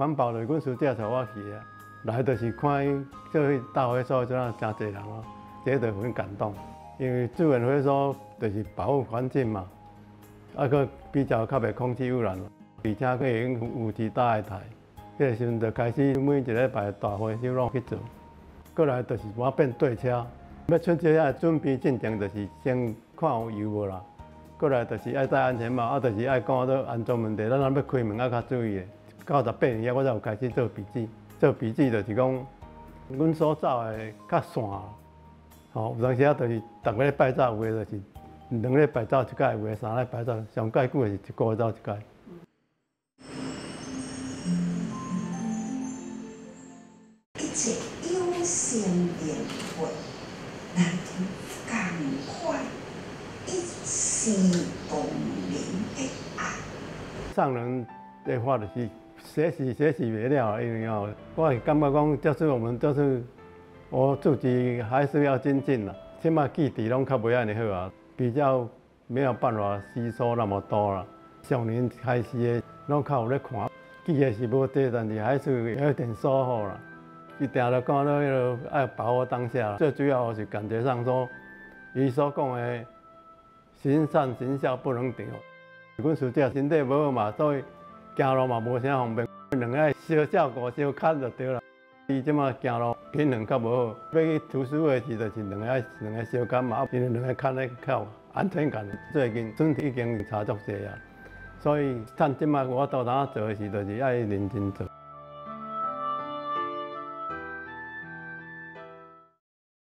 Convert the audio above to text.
环保的阮师姐带我去啊，来就是看伊做迄大会所，做啊真侪人哦，这就很感动。因为资源会所就是保护环境嘛，啊个比较较袂空气污染，而且佫会用有机大台，迄个时阵就开始每一礼拜大会就拢去做。过来就是我变对车，要出车啊准备进程就是先看有油无啦。过来就是爱戴安全帽，啊，就是爱讲到安全问题，咱若要开门啊较注意的。到十八年我才有开始做笔记，做笔记就是讲，阮所走的较线，吼，有当时啊就是逐个礼拜走，有的就是两个礼拜走一届，有的三个礼拜走，上介久的是一个月走一届。一切有心连会，难赶快一视同仁的爱。上人的话就是学习学习不了，因为哦，我感觉讲就是我们就是我自己还是要精进啦，起码记忆拢较袂安尼好啊，比较没有办法吸收那么多啦。少年开始的拢较有咧看，记的是无多，但是还是有一点收获啦。一定要讲到迄个爱把握当下，最主要是感觉上说，伊所讲的行善行孝不能停。阮师姐身体无好嘛，所以行路嘛无啥方便，两个小照顾小看就对了。伊即马行路平衡较无好，要去图书的时就是两个两个小看嘛，因为两个看咧较有安全感。最近身体已经差足侪啊，所以趁即马我到哪做的时，就是爱认真做。